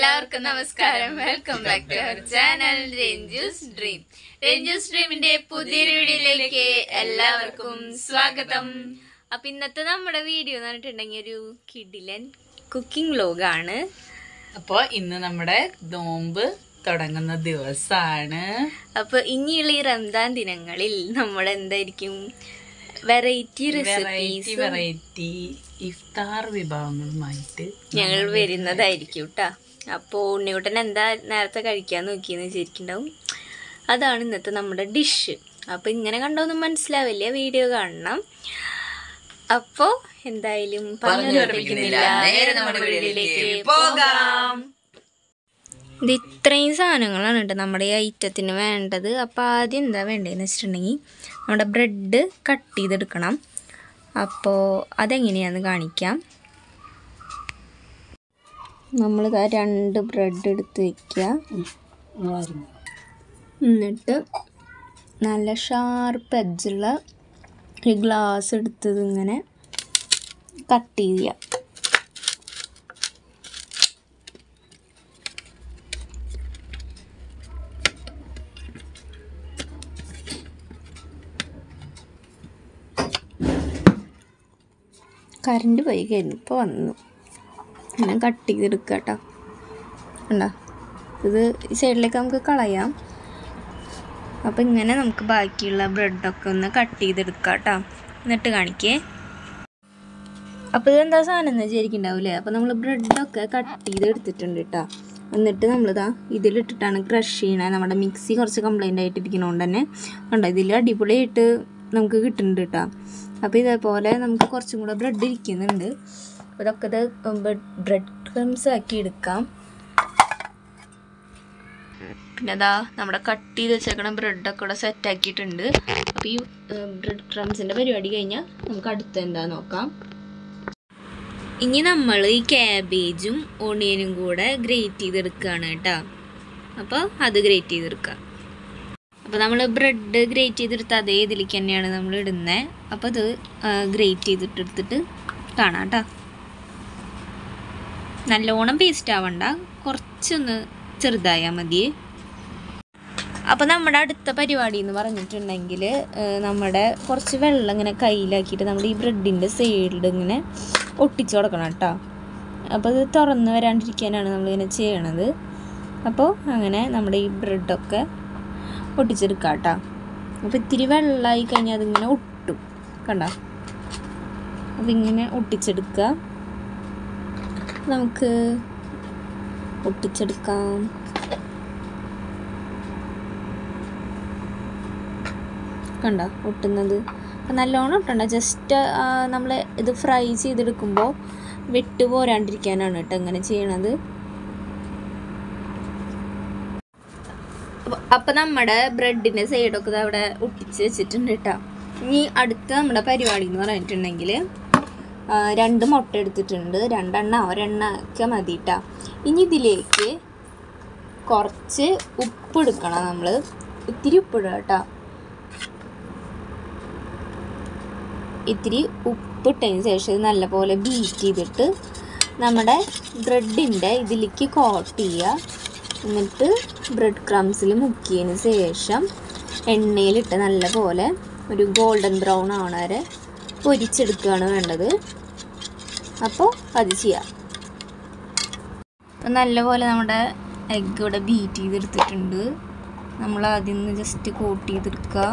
എല്ലാവർക്കും നമസ്കാരം. Welcome back to our channel Ranju's dream Ranju's ഡ്രീമിന്റെ പുതിയൊരു വീഡിയോയിലേക്ക് എല്ലാവർക്കും സ്വാഗതം. അപ്പൊ ഇന്നത്തെ നമ്മുടെ വീഡിയോ എന്ന് പറഞ്ഞിട്ടുണ്ടെങ്കിൽ ഒരു കിഡിലൻ കുക്കിംഗ് വ്ലോഗാണ്. അപ്പൊ ഇന്ന് നമ്മുടെ നോമ്പ് തുടങ്ങുന്ന ദിവസാണ്. അപ്പൊ ഇനിയുള്ള ഈ റംദാൻ ദിനങ്ങളിൽ നമ്മൾ എന്തായിരിക്കും? വെറൈറ്റി വെറൈറ്റി റെസിപ്പീസ് വെറൈറ്റി ഇഫ്താർ വിഭവങ്ങളുമായിട്ട് ഞങ്ങൾ വരുന്നതായിരിക്കും കേട്ടാ അപ്പോ ഉണ്ണിക്കുട്ടൻ എന്താ നേരത്തെ കഴിക്കാൻ നോക്കിയെന്ന് വിചാരിക്കുന്നുണ്ടാവും. അതാണ് ഇന്നത്തെ നമ്മുടെ ഡിഷ് അപ്പോൾ ഇങ്ങനെ കണ്ടോന്നും മനസ്സിലാവില്ല? വീഡിയോ കാണണം. അപ്പോൾ എന്തായാലും ഇത് ഇത്രയും സാധനങ്ങളാണ് കേട്ടോ നമ്മുടെ ഈ ഐറ്റത്തിന് വേണ്ടത്. അപ്പോൾ ആദ്യം എന്താ വേണ്ടതെന്ന് വെച്ചിട്ടുണ്ടെങ്കിൽ നമ്മുടെ ബ്രെഡ് കട്ട് ചെയ്തെടുക്കണം. അപ്പോൾ അതെങ്ങനെയാണെന്ന് കാണിക്കാം. നമ്മളിതാ രണ്ട് ബ്രെഡ് എടുത്ത് വയ്ക്കുക എന്നിട്ട് നല്ല ഷാർപ്പ് എഡ്ജുള്ള ഒരു ഗ്ലാസ് എടുത്തത് ഇങ്ങനെ കട്ട് ചെയ്യുക കറണ്ട് പോയി കഴിഞ്ഞപ്പോൾ വന്നു. ഇങ്ങനെ കട്ട് ചെയ്തെടുക്കുക കേട്ടോ. ഉണ്ടോ ഇത് ഈ സൈഡിലേക്ക് നമുക്ക് കളയാം. അപ്പോൾ ഇങ്ങനെ നമുക്ക് ബാക്കിയുള്ള ബ്രെഡൊക്കെ ഒന്ന് കട്ട് ചെയ്തെടുക്കാം കേട്ടോ. എന്നിട്ട് കാണിക്കേ. അപ്പോൾ ഇതെന്താ സാധനം എന്ന് വിചാരിക്കുന്നുണ്ടാവില്ലേ അപ്പോൾ നമ്മൾ ബ്രെഡൊക്കെ കട്ട് ചെയ്ത് എടുത്തിട്ടുണ്ട് കേട്ടോ. എന്നിട്ട് നമ്മളിതാ ഇതിലിട്ടിട്ടാണ് ക്രഷ് ചെയ്യണത് നമ്മുടെ മിക്സി കുറച്ച് കംപ്ലൈന്റ് ആയിട്ടിരിക്കണോണ്ട് തന്നെ. ഉണ്ടോ ഇതിൽ അടിപൊളിയായിട്ട് നമുക്ക് കിട്ടുന്നുണ്ട് കേട്ടോ. അപ്പോൾ ഇതേപോലെ നമുക്ക് കുറച്ചും കൂടെ ബ്രെഡ് ഇരിക്കുന്നുണ്ട്. അപ്പോൾ ഇതൊക്കെ ഇത് ബ്രെഡ് ക്രംസ് ആക്കി എടുക്കാം. പിന്നെ അതാ നമ്മുടെ കട്ട് ചെയ്ത് വെച്ചേക്കണ ബ്രെഡൊക്കെ ഇവിടെ സെറ്റ് ആക്കിയിട്ടുണ്ട്. അപ്പോൾ ഈ ബ്രെഡ് ക്രംസിന്റെ പരിപാടി കഴിഞ്ഞാൽ നമുക്ക് അടുത്ത എന്താ നോക്കാം. ഇനി നമ്മൾ ഈ ക്യാബേജും ഓണിയനും കൂടെ ഗ്രേറ്റ് ചെയ്തെടുക്കുകയാണ് കേട്ടോ. അപ്പോൾ അത് ഗ്രേറ്റ് ചെയ്തെടുക്കാം. അപ്പോൾ നമ്മൾ ബ്രെഡ് ഗ്രേറ്റ് ചെയ്തെടുത്ത് അതേ ഇതിലേക്ക് തന്നെയാണ് നമ്മൾ ഇടുന്നത് അപ്പോൾ അത് ഗ്രേറ്റ് ചെയ്തിട്ടെടുത്തിട്ട് കാണാം കേട്ടോ. നല്ലോണം പേസ്റ്റ് ആവണ്ട. കുറച്ചൊന്ന് ചെറുതായാൽ മതി. അപ്പോൾ നമ്മുടെ അടുത്ത പരിപാടി എന്ന് പറഞ്ഞിട്ടുണ്ടെങ്കിൽ നമ്മുടെ കുറച്ച് വെള്ളം ഇങ്ങനെ കയ്യിലാക്കിയിട്ട് നമ്മുടെ ഈ ബ്രെഡിന്റെ സൈഡിൽ ഇങ്ങനെ ഒട്ടിച്ചു കൊടുക്കണം കേട്ടോ. അപ്പോൾ ഇത് തുറന്ന് വരാണ്ടിരിക്കാനാണ് നമ്മളിങ്ങനെ ചെയ്യണത്. അപ്പോൾ അങ്ങനെ നമ്മുടെ ഈ ബ്രെഡൊക്കെ ഒട്ടിച്ചെടുക്കാം കേട്ടോ. അപ്പോൾ ഇത്തിരി വെള്ളമായി കഴിഞ്ഞാൽ അതിങ്ങനെ ഒട്ടും. കണ്ട? അപ്പോൾ ഇങ്ങനെ ഒട്ടിച്ചെടുക്കുക. നമുക്ക് ഒട്ടിച്ചെടുക്കാം. കണ്ട? ഒട്ടുന്നത്. നല്ലോണം ഒട്ടണ്ട. ജസ്റ്റ് നമ്മൾ ഇത് ഫ്രൈ ചെയ്തെടുക്കുമ്പോൾ വെട്ടുപോരാണ്ടിരിക്കാനാണ് കേട്ടോ ഇങ്ങനെ ചെയ്യണത്. അപ്പം നമ്മുടെ ബ്രെഡിന്റെ സൈഡൊക്കെ അവിടെ ഒട്ടിച്ച് വെച്ചിട്ടുണ്ട് കേട്ടോ. ഇനി അടുത്ത നമ്മുടെ പരിപാടി എന്ന് പറഞ്ഞിട്ടുണ്ടെങ്കിൽ രണ്ട് മുട്ട എടുത്തിട്ടുണ്ട്. രണ്ടെണ്ണ ഒരെണ്ണ ഒക്കെ മതി കേട്ടോ ഇനി ഇതിലേക്ക് കുറച്ച് ഉപ്പ് എടുക്കണം നമ്മൾ ഇത്തിരി ഉപ്പിടുക കേട്ടോ. ഇത്തിരി ഉപ്പിട്ടതിന് ശേഷം നല്ലപോലെ ബീറ്റ് ചെയ്തിട്ട് നമ്മുടെ ബ്രെഡിന്റെ ഇതിലേക്ക് കോട്ട് ചെയ്യുക. എന്നിട്ട് ബ്രെഡ് ക്രംസിൽ മുക്കിയതിന് ശേഷം എണ്ണയിലിട്ട് നല്ലപോലെ ഒരു ഗോൾഡൻ ബ്രൗൺ ആവണ വരെ പൊരിച്ചെടുക്കുകയാണ് വേണ്ടത്. അപ്പോൾ അത് ചെയ്യാം. അപ്പം നല്ലപോലെ നമ്മുടെ എഗ്ഗ് ഇവിടെ ബീറ്റ് ചെയ്തെടുത്തിട്ടുണ്ട്. നമ്മൾ ആദ്യം നിന്ന് ജസ്റ്റ് കോട്ട് ചെയ്തെടുക്കുക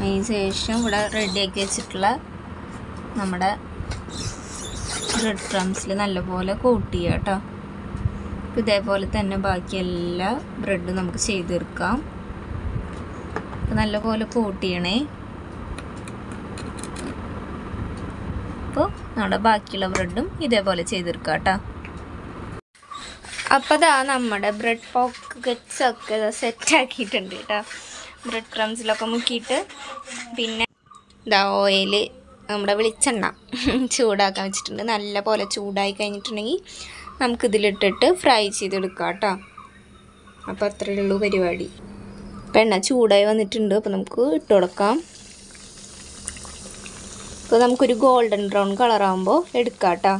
അതിന് ശേഷം ഇവിടെ റെഡിയാക്കി വെച്ചിട്ടുള്ള നമ്മുടെ ബ്രെഡ് ക്രംസിൽ നല്ലപോലെ കോട്ട് ചെയ്യുക കേട്ടോ ഇതേപോലെ തന്നെ ബാക്കി എല്ലാ ബ്രെഡും നമുക്ക് ചെയ്തെടുക്കാം. നല്ലപോലെ കൂട്ടിയണേ. അപ്പോൾ നമ്മുടെ ബാക്കിയുള്ള ബ്രെഡും ഇതേപോലെ ചെയ്തെടുക്കാം കേട്ടോ അപ്പോൾ ഇതാ നമ്മുടെ ബ്രെഡ് പോക്കറ്റ്സ് ഒക്കെ സെറ്റ് ആക്കിയിട്ടുണ്ട് കേട്ടോ. ബ്രെഡ് ക്രംസിലൊക്കെ മുക്കിയിട്ട് പിന്നെ ഇതാ ഓയിൽ നമ്മുടെ വെളിച്ചെണ്ണ ചൂടാക്കാൻ വെച്ചിട്ടുണ്ട്. നല്ല പോലെ ചൂടായി കഴിഞ്ഞിട്ടുണ്ടെങ്കിൽ നമുക്കിതിലിട്ടിട്ട് ഫ്രൈ ചെയ്തെടുക്കാം കേട്ടോ. അപ്പോൾ അത്രയേ ഉള്ളൂ പരിപാടി. അപ്പോൾ എണ്ണ ചൂടായി വന്നിട്ടുണ്ട്. അപ്പോൾ നമുക്ക് ഇട്ട് കൊടുക്കാം. അപ്പോൾ നമുക്കൊരു ഗോൾഡൻ ബ്രൗൺ കളറാകുമ്പോൾ എടുക്കാം കേട്ടോ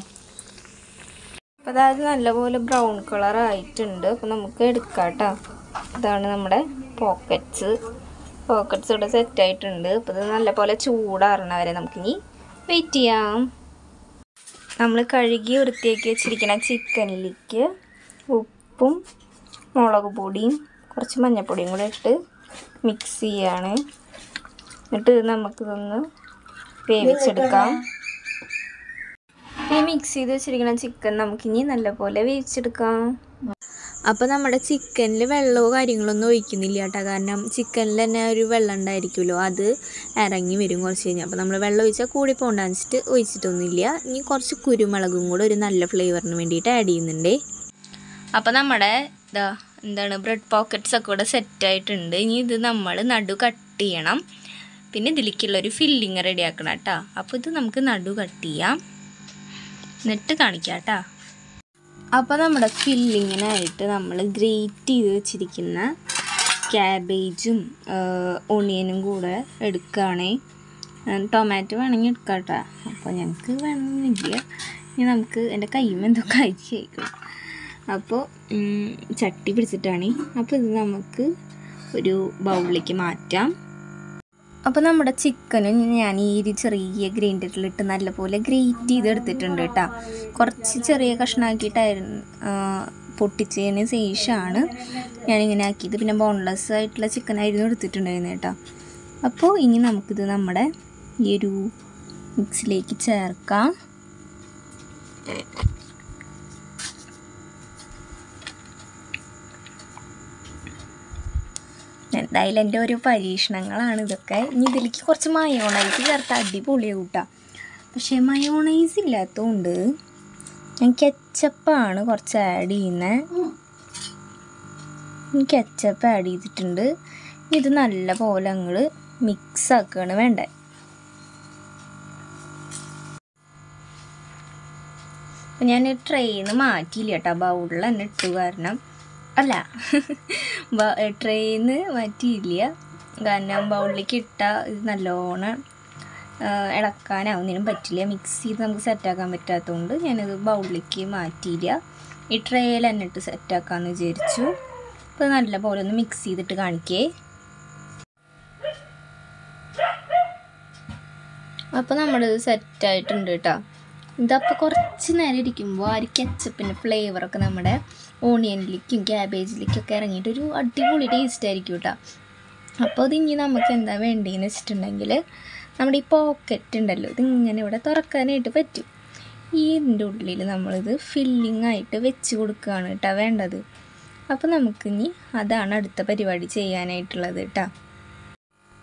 അപ്പോൾ അതായത് നല്ലപോലെ ബ്രൗൺ കളർ ആയിട്ടുണ്ട്. അപ്പോൾ നമുക്ക് എടുക്കാം കേട്ടോ ഇതാണ് നമ്മുടെ പോക്കറ്റ്സ് പോക്കറ്റ്സ് ഇവിടെ സെറ്റായിട്ടുണ്ട് അപ്പോൾ ഇത് നല്ലപോലെ ചൂടാറണ വരെ നമുക്കിനി വെയിറ്റ് ചെയ്യാം. നമ്മൾ കഴുകി വൃത്തിയാക്കി വെച്ചിരിക്കുന്ന ചിക്കനിലേക്ക് ഉപ്പും മുളക് പൊടിയും കുറച്ച് മഞ്ഞൾപ്പൊടിയും കൂടെ ഇട്ട് മിക്സ് ചെയ്യാണ്. എന്നിട്ട് നമുക്കിതൊന്ന് വേവിച്ചെടുക്കാം. ഈ മിക്സ് ചെയ്ത് വെച്ചിരിക്കുന്ന ചിക്കൻ നമുക്കിനി നല്ലപോലെ വേവിച്ചെടുക്കാം. അപ്പോൾ നമ്മുടെ ചിക്കനിൽ വെള്ളമോ കാര്യങ്ങളൊന്നും ഒഴിക്കുന്നില്ല കേട്ടോ. കാരണം ചിക്കനിൽ തന്നെ ഒരു വെള്ളം ഉണ്ടായിരിക്കുമല്ലോ. അത് ഇറങ്ങി വരും കുറച്ച് കഴിഞ്ഞാൽ അപ്പോൾ നമ്മൾ വെള്ളം ഒഴിച്ചാൽ കൂടി പോണ്ടാന്ന് വെച്ചിട്ട് ഒഴിച്ചിട്ടൊന്നുമില്ല. ഇനി കുറച്ച് കുരുമുളകും കൂടെ ഒരു നല്ല ഫ്ലേവറിന് വേണ്ടിയിട്ട് ആഡ് ചെയ്യുന്നുണ്ട്. അപ്പോൾ നമ്മുടെ ഇതാ എന്താണ് ബ്രെഡ് പോക്കറ്റ്സ് ഒക്കെ ഇവിടെ സെറ്റ് ആയിട്ടുണ്ട്. ഇനി ഇത് നമ്മൾ നടു കട്ട് ചെയ്യണം. പിന്നെ ഇതിലേക്കുള്ള ഒരു ഫില്ലിങ് റെഡി ആക്കണം കേട്ടോ. അപ്പോൾ ഇത് നമുക്ക് നടു കട്ട് ചെയ്യാം. എന്നിട്ട് കാണിക്കാം കേട്ടോ. അപ്പോൾ നമ്മുടെ ഫില്ലിങ്ങിനായിട്ട് നമ്മൾ ഗ്രേറ്റ് ചെയ്ത് വെച്ചിരിക്കുന്ന ക്യാബേജും ഓണിയനും കൂടെ എടുക്കുകയാണേ. ടൊമാറ്റോ വേണമെങ്കിൽ എടുക്കാം കേട്ടോ. അപ്പോൾ ഞങ്ങൾക്ക് വേണമെന്നില്ല ഇനി നമുക്ക് എന്റെ കയ്യുമ്പോൾ അയച്ചു കഴിക്കും അപ്പോൾ ചട്ടി പിടിച്ചിട്ടാണ്. അപ്പോൾ ഇത് നമുക്ക് ഒരു ബൗളിലേക്ക് മാറ്റാം. അപ്പോൾ നമ്മുടെ ചിക്കനും ഞാൻ ഈ ഒരു ചെറിയ ഗ്രൈൻഡറിലിട്ട് നല്ലപോലെ ഗ്രേറ്റ് ചെയ്തെടുത്തിട്ടുണ്ട് കേട്ടോ. കുറച്ച് ചെറിയ കഷ്ണമാക്കിയിട്ടായിരുന്നു പൊട്ടിച്ചതിന് ശേഷമാണ് ഞാനിങ്ങനെ ആക്കിയത്. പിന്നെ ബോൺലെസ് ആയിട്ടുള്ള ചിക്കൻ ആയിരുന്നു എടുത്തിട്ടുണ്ടായിരുന്നത് കേട്ടോ. അപ്പോൾ ഇനി നമുക്കിത് നമ്മുടെ ഈ ഒരു മിക്സിലേക്ക് ചേർക്കാം. എന്തായാലും എന്റെ ഓരോ പരീക്ഷണങ്ങളാണ് ഇതൊക്കെ. ഇനി ഇതിലേക്ക് കുറച്ച് മയോണൈസ് ചേർത്ത് അടിപൊളിയാവും കൂട്ടാ പക്ഷേ മയോണൈസ് ഇല്ലാത്തതുകൊണ്ട് ഞാൻ കെച്ചപ്പാണ് കുറച്ച് ആഡ് ചെയ്യുന്നത് കെച്ചപ്പ് ആഡ് ചെയ്തിട്ടുണ്ട്. ഇത് നല്ല പോലെ ഞങ്ങൾ മിക്സ് ആക്കുകയാണ് വേണ്ടത് ഞാൻ ട്രെയിന്ന് മാറ്റിയില്ല കേട്ടോ. ബൗളിൽ തന്നെ ഇട്ടു കാരണം. അല്ല. ട്രെയിൽ നിന്ന് മാറ്റിയില്ല. കാരണം ബൗളിലേക്ക് ഇട്ടാൽ ഇത് നല്ലോണം ഇളക്കാനാവുന്നതിനും പറ്റില്ല. മിക്സ് ചെയ്ത് നമുക്ക് സെറ്റാക്കാൻ പറ്റാത്തതുകൊണ്ട് ഞാനത് ബൗളിലേക്ക് മാറ്റിയില്ല. ഈ ട്രേയിൽ തന്നെ ഇട്ട് സെറ്റാക്കാമെന്ന് വിചാരിച്ചു. അപ്പോൾ നല്ല പോലെ ഒന്ന് മിക്സ് ചെയ്തിട്ട് കാണിക്കേ. അപ്പോൾ നമ്മളിത് സെറ്റായിട്ടുണ്ട് കേട്ടോ ഇതപ്പോൾ കുറച്ച് നേരം ഇരിക്കുമ്പോൾ ആ ഒരു കെച്ചപ്പിന്റെ ഫ്ലേവറൊക്കെ നമ്മുടെ ഓണിയനിലേക്കും ക്യാബേജിലേക്കും ഒക്കെ ഇറങ്ങിയിട്ട് ഒരു അടിപൊളി ടേസ്റ്റ് ആയിരിക്കും കേട്ടോ അപ്പോൾ ഇതിനി നമുക്ക് എന്താ വേണ്ടതെന്ന് വെച്ചിട്ടുണ്ടെങ്കിൽ നമ്മുടെ ഈ പോക്കറ്റ് ഉണ്ടല്ലോ ഇതിങ്ങനെ ഇവിടെ തുറക്കാനായിട്ട് പറ്റും. ഈ ഇതിന്റെ ഉള്ളിൽ നമ്മളിത് ഫില്ലിംഗ് ആയിട്ട് വെച്ച് കൊടുക്കുകയാണ് കേട്ടോ വേണ്ടത്. അപ്പോൾ നമുക്കിനി അതാണ് അടുത്ത പരിപാടി ചെയ്യാനായിട്ടുള്ളത് കേട്ടോ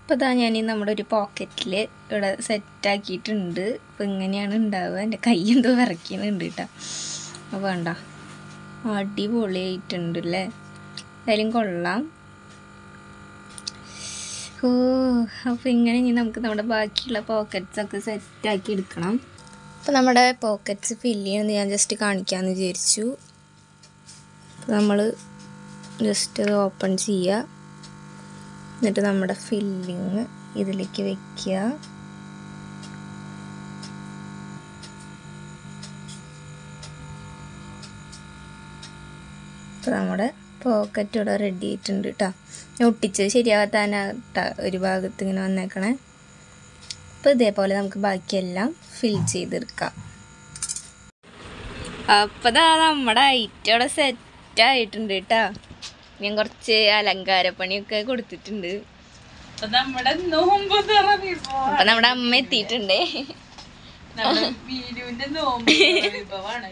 അപ്പോൾ ഇതാ ഞാൻ നമ്മുടെ ഒരു പോക്കറ്റിൽ ഇവിടെ സെറ്റാക്കിയിട്ടുണ്ട്. അപ്പോൾ ഇങ്ങനെയാണ് ഉണ്ടാവുക എന്റെ കൈ എന്തോ വിറയ്ക്കുന്നുണ്ട് കേട്ടോ അപ്പോൾ വേണ്ട അടിപൊളിയായിട്ടുണ്ട് അല്ലേ എന്തായാലും കൊള്ളാം. ഓ അപ്പോൾ ഇങ്ങനെ ഇനി നമുക്ക് നമ്മുടെ ബാക്കിയുള്ള പോക്കറ്റ്സൊക്കെ സെറ്റാക്കി എടുക്കണം. അപ്പോൾ നമ്മുടെ പോക്കറ്റ്സ് ഫില്ല് ചെയ്യുന്നത് ഞാൻ ജസ്റ്റ് കാണിക്കാമെന്ന് വിചാരിച്ചു. അപ്പോൾ നമ്മൾ ജസ്റ്റ് അത് ഓപ്പൺ ചെയ്യുക എന്നിട്ട് നമ്മുടെ ഫില്ലിങ് ഇതിലേക്ക് വെക്കുക. ഇപ്പോൾ നമ്മുടെ പോക്കറ്റ് ഇവിടെ റെഡി ആയിട്ടുണ്ട് കേട്ടോ ഞാൻ ഒട്ടിച്ചത് കേട്ടോ ഒരു ഭാഗത്ത് ഇങ്ങനെ വന്നേക്കണേ. അപ്പോൾ ഇതേപോലെ നമുക്ക് ബാക്കിയെല്ലാം ഫിൽ ചെയ്തെടുക്കാം. അപ്പോൾ നമ്മുടെ ഐറ്റം ഇവിടെ സെറ്റ് ആയിട്ടുണ്ട് കേട്ടോ ഞാൻ കുറച്ച് അലങ്കാരപ്പണിയൊക്കെ കൊടുത്തിട്ടുണ്ട്. അപ്പൊ നമ്മുടെ നോമ്പ് തുറ വിഭവം അപ്പൊ നമ്മുടെ അമ്മ എത്തിയിട്ടുണ്ടേ. നോമ്പ് വിഭവമാണ്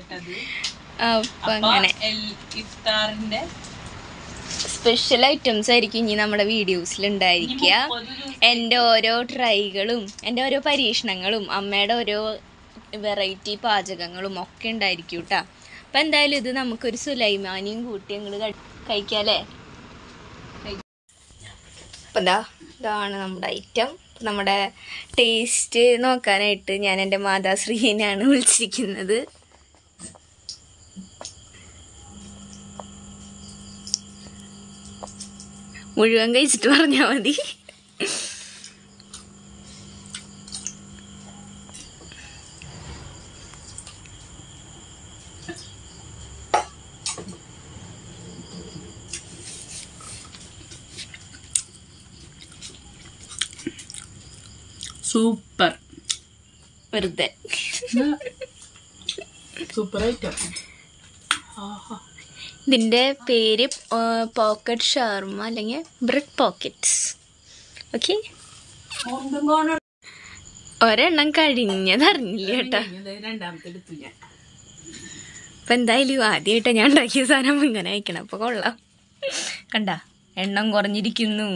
അപ്പൊ അങ്ങനെ. ഇഫ്താറിന്റെ സ്പെഷ്യൽ ഐറ്റംസ് ആയിരിക്കും ഇനി നമ്മുടെ വീഡിയോസിൽ ഉണ്ടായിരിക്കുക എന്റെ ഓരോ ട്രൈകളും എന്റെ ഓരോ പരീക്ഷണങ്ങളും അമ്മയുടെ ഓരോ വെറൈറ്റി പാചകങ്ങളും ഒക്കെ ഉണ്ടായിരിക്കും കേട്ടോ. അപ്പം എന്തായാലും ഇത് നമുക്കൊരു സുലൈമാനിയും കൂട്ടി അങ്ങോട്ട് കഴിക്കാല്ലേ? അപ്പം എന്താ ഇതാണ് നമ്മുടെ ഐറ്റം നമ്മുടെ ടേസ്റ്റ് നോക്കാനായിട്ട് ഞാൻ എന്റെ മാതാശ്രീനെയാണ് വിളിച്ചിരിക്കുന്നത്. മുഴുവൻ കഴിച്ചിട്ട് പറഞ്ഞാൽ മതി. സൂപ്പർ. വെറുതെ. സൂപ്പർ ഐറ്റം ഇതിന്റെ പേര് പോക്കറ്റ് ഷവർമ അല്ലെങ്കിൽ ബ്രെഡ് പോക്കറ്റ്സ് ഓക്കെ ഒരെണ്ണം കഴിഞ്ഞതറിഞ്ഞില്ല കേട്ടാ. അപ്പൊ എന്തായാലും ആദ്യമായിട്ടാ ഞാൻ ഉണ്ടാക്കിയ സാധനം ഇങ്ങനെ അയക്കണം അപ്പൊ കൊള്ളാം. കണ്ട? എണ്ണം കുറഞ്ഞിരിക്കുന്നു.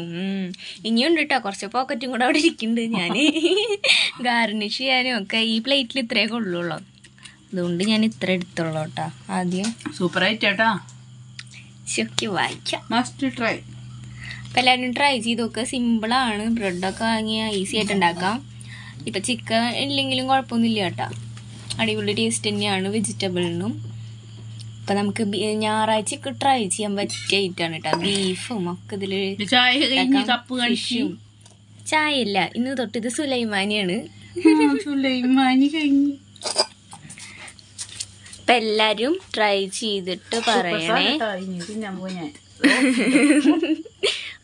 ഇനിയുണ്ട് കേട്ടോ കുറച്ച് പോക്കറ്റും കൂടെ അവിടെ ഇരിക്കുന്നുണ്ട് ഞാൻ ഗാർണിഷ് ചെയ്യാനും ഒക്കെ ഈ പ്ലേറ്റിൽ ഇത്രയൊക്കെ കൊള്ളുള്ളൂ. അതുകൊണ്ട് ഞാൻ ഇത്ര എടുത്തുള്ളൂ കേട്ടോ ആദ്യം. സൂപ്പർ ശരിക്കും വായിക്കാം. മസ്റ്റ് ട്രൈ അപ്പം എല്ലാവരും ട്രൈ ചെയ്ത് നോക്കുക സിമ്പിളാണ് ബ്രെഡൊക്കെ വാങ്ങിയാൽ ഈസി ആയിട്ട് ഉണ്ടാക്കാം. ഇപ്പം ചിക്കൻ ഇല്ലെങ്കിലും കുഴപ്പമൊന്നുമില്ല കേട്ടോ. അടിപൊളി ടേസ്റ്റ് തന്നെയാണ്. വെജിറ്റബിളിനും അപ്പം നമുക്ക് ഞായറാഴ്ച ഒക്കെ ട്രൈ ചെയ്യാൻ പറ്റിയ ഐറ്റാണ് കേട്ടോ ബീഫും ഒക്കെ ഇതിൽ ചായ ഇല്ല ഇന്ന് തൊട്ട് ഇത് സുലൈമാനിയാണ് സുലൈമാനി കഴിഞ്ഞു. അപ്പൊ എല്ലാരും ട്രൈ ചെയ്തിട്ട് പറയണേ.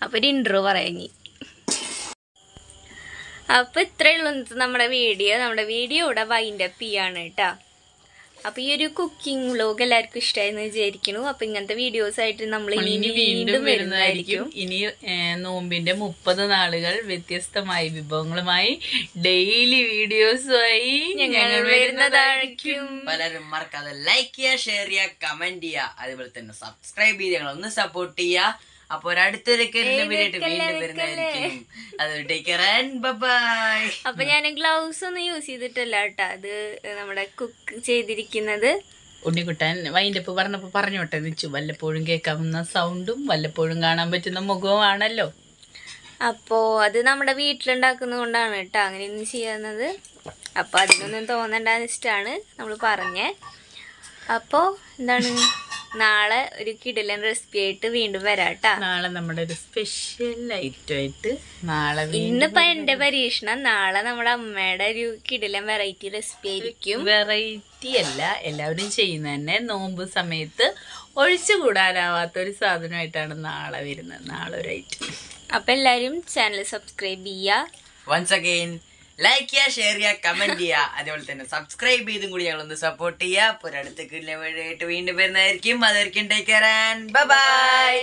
അപ്പൊ ഒരു ഇൻട്രോ പറയാങ്ങി അപ്പൊ ഇത്രയുള്ള നമ്മുടെ വീഡിയോ. നമ്മുടെ വീഡിയോ ഇവിടെ വൈൻഡപ്പ് ചെയ്യാണ് കേട്ടാ അപ്പൊ ഈ ഒരു കുക്കിംഗ് വ്ലോഗ് എല്ലാവർക്കും ഇഷ്ടമായെന്ന് വിചാരിക്കുന്നു. അപ്പൊ ഇങ്ങനത്തെ വീഡിയോസ് ആയിട്ട് നമ്മൾ ഇനി ഇനി വീണ്ടും വരുന്നതായിരിക്കും. ഇനി നോമ്പിന്റെ മുപ്പത് നാളുകൾ വ്യത്യസ്തമായ വിഭവങ്ങളുമായി ഡെയിലി വീഡിയോസുമായി ഞങ്ങൾ വരുന്നതായിരിക്കും. പലരും മറക്കാതെ ലൈക്ക് ചെയ്യുക ഷെയർ ചെയ്യുക കമന്റ് ചെയ്യുക. അതുപോലെ തന്നെ സബ്സ്ക്രൈബ് ചെയ്ത് ഞങ്ങൾ ഒന്ന് സപ്പോർട്ട് ചെയ്യുക. അപ്പൊ വീണ്ടും വരുന്നതായിരിക്കും. അപ്പൊ ഞാൻ ഗ്ലൗസ് ഒന്നും യൂസ് ചെയ്തിട്ടല്ല കേട്ടോ. അത് നമ്മുടെ കുക്ക് ചെയ്തിരിക്കുന്നത്. ഉണ്ണിക്കുട്ടൻ വൈൻഡപ്പ് പറഞ്ഞപ്പോ പറഞ്ഞോട്ടെ നിച്ചു. വല്ലപ്പോഴും കേൾക്കാവുന്ന സൗണ്ടും വല്ലപ്പോഴും കാണാൻ പറ്റുന്ന മുഖവുമാണല്ലോ. അപ്പോ അത് നമ്മുടെ വീട്ടിലുണ്ടാക്കുന്നത് കൊണ്ടാണ് കേട്ടോ അങ്ങനെയൊന്നും ചെയ്യുന്നത്. അപ്പൊ അതിനൊന്നും തോന്നണ്ടാന്ന് ഇഷ്ടമാണ് നമ്മൾ പറഞ്ഞേ. അപ്പോ എന്താണ്? നാളെ ഒരു കിടലൻ റെസിപ്പി ആയിട്ട് വീണ്ടും വരാട്ടാ. നാളെ നമ്മുടെ ഒരു സ്പെഷ്യൽ ഐറ്റം ആയിട്ട് നാളെ ഇന്നിപ്പോ എന്റെ പരീക്ഷണം നാളെ നമ്മുടെ അമ്മയുടെ ഒരു കിടലൻ വെറൈറ്റി റെസിപ്പി ആയിരിക്കും. വെറൈറ്റി അല്ല എല്ലാവരും ചെയ്യുന്ന തന്നെ നോമ്പ് സമയത്ത് ഒഴിച്ചുകൂടാനാവാത്ത ഒരു സാധനമായിട്ടാണ് നാളെ വരുന്നത്. നാളെ ഒരു ഐറ്റം അപ്പൊ എല്ലാരും ചാനൽ സബ്സ്ക്രൈബ് ചെയ്യാ വൺസ് അഗൈൻ ലൈക്ക് ചെയ്യുക ഷെയർ ചെയ്യുക കമന്റ് ചെയ്യുക അതേപോലെ തന്നെ സബ്സ്ക്രൈബ് ചെയ്തും കൂടി ഞങ്ങളൊന്ന് സപ്പോർട്ട് ചെയ്യുക അപ്പൊ ഒരടുത്തേക്ക് വീണ്ടും വരുന്നതായിരിക്കും. അതായിരിക്കും ടേക്ക് കെയർ ആൻഡ് ബൈ